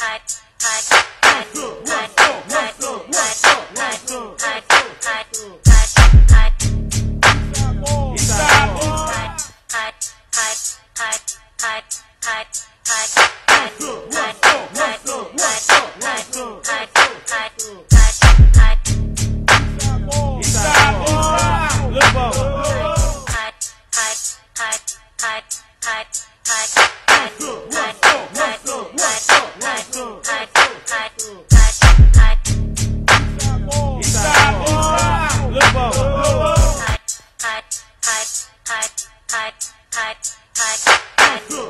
Hi. hot, hot, hot, hot, hot, hot.